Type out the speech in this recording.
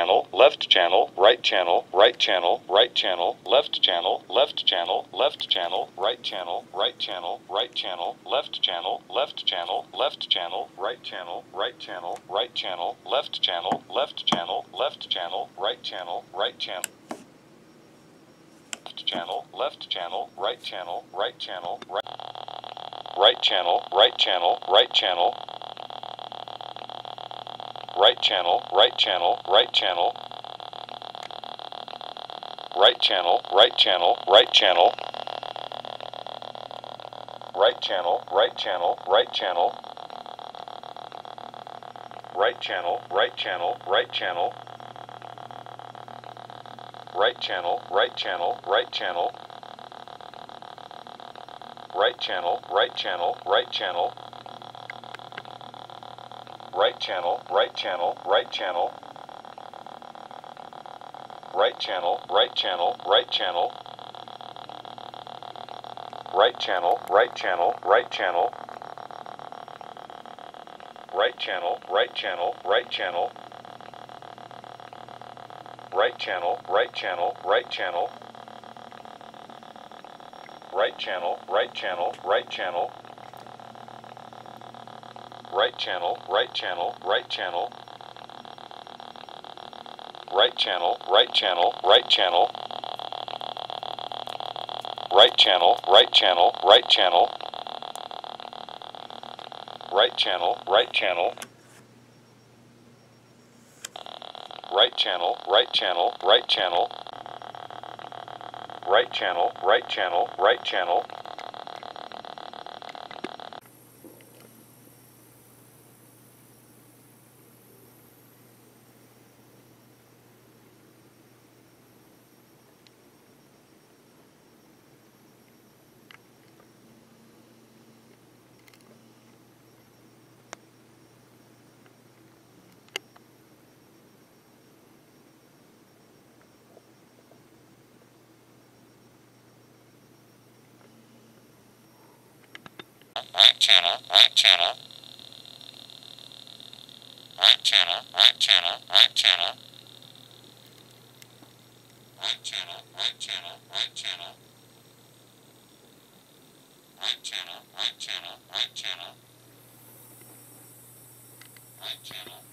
channel, left channel, right channel, right channel, right channel, left channel, left channel, left channel, right channel, right channel, right channel, left channel, left channel, left channel, right channel, right channel, right channel, left channel, left channel, left channel, right channel, right channel left channel, left channel, right channel, right channel, right right channel, right channel, right channel, right channel, right channel, right channel, right channel, right channel, right channel, right channel, right channel, right channel, right channel, right channel, right channel, right channel, right channel, right channel, right channel, right channel, right channel, right channel, right channel, right channel, right channel, right channel, right channel, right channel, right channel, right channel, right channel, right channel, right channel, right channel, right channel, right channel, right channel, right channel, right channel, right channel, right channel, right channel, right channel, right channel, right channel, right channel, right channel, right channel, right channel, right channel, right channel, right channel, right channel, right channel, right channel, right channel. Right channel, right channel. Right channel, right channel, right channel. Right channel, right channel, right channel. Right channel, right channel, right channel. Right channel.